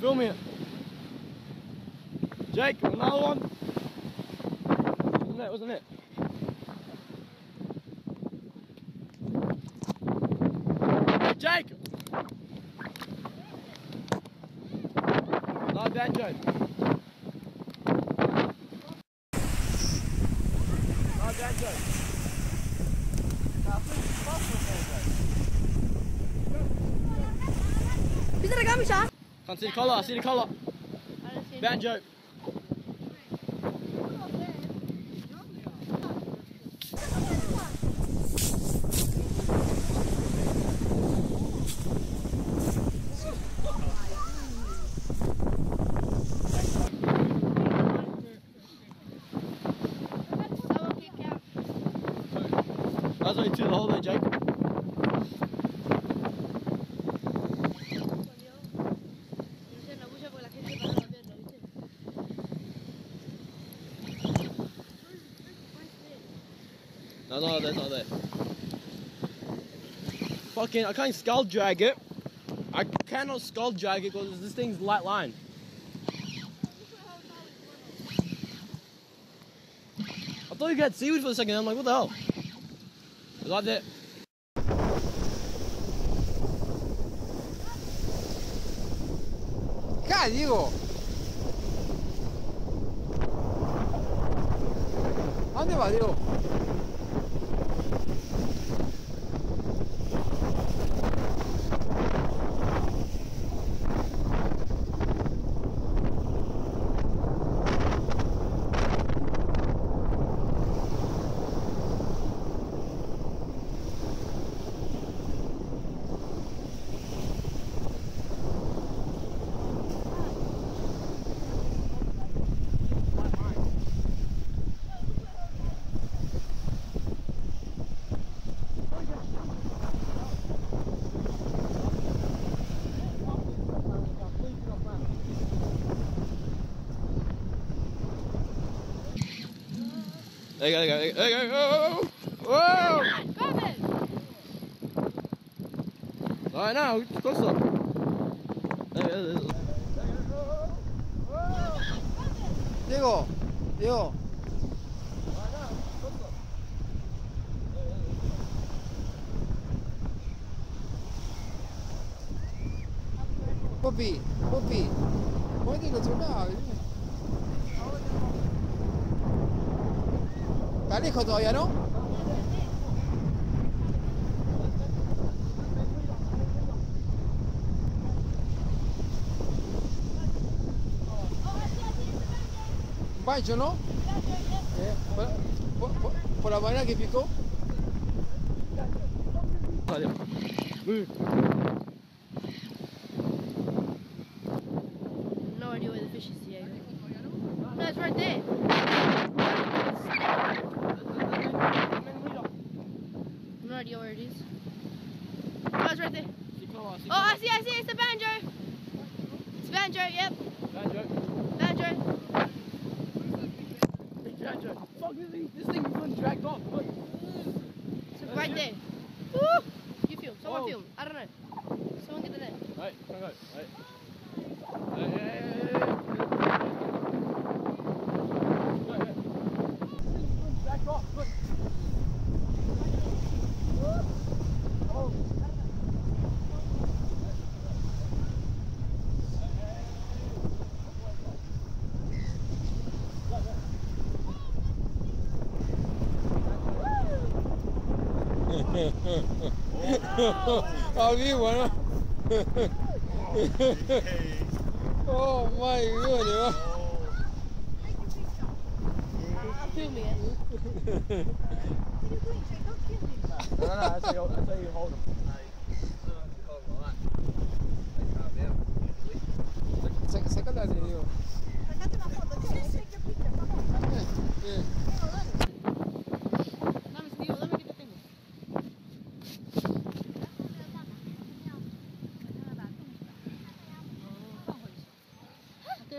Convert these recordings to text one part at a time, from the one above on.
filming it. Jake, another one. Wasn't it? Wasn't it? Jake. Another banjo. Another banjo. Bisa rekam Isha? Can't see the collar. I see the collar. Banjo. That's only two the whole way, Jake. That's not. Fucking, I can't skull drag it. I cannot skull drag it because this thing's light line. I thought you got seaweed for a second. I'm like, what the hell? It's like that. Acá, Diego. ¿A dónde? There you go, there you go, there you go. Whoa! Whoa! Alright, now, close up. There, you there, there. Diego, Diego. Poppy, Poppy. Poi di l'altro lato. Está lejos todavía, ¿no? ¿no? Eh, por, la manera que picó. No idea where the fish is. No, it's right there. Banjo, yep. Banjo. Banjo. Banjo. Fuck, this thing, this thing is dragged off. Look. It's right there. Woo! You film, someone Oh. film. I don't know. Someone get the net. Right, come on, right. Hey, hey, hey, hey, Ao vivo, ¿no? oh my god, Filming it. Não, não, you doing, Jake? Don't kill me. No, no, that's how you, that's how you hold them. Você quer dar, Adriano? Vai dar uma foto, deixa eu ver.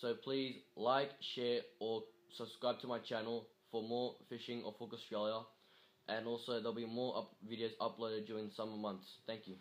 So please like, share, or subscribe to my channel for more fishing of Hook Australia. And also there'll be more up videos uploaded during summer months. Thank you.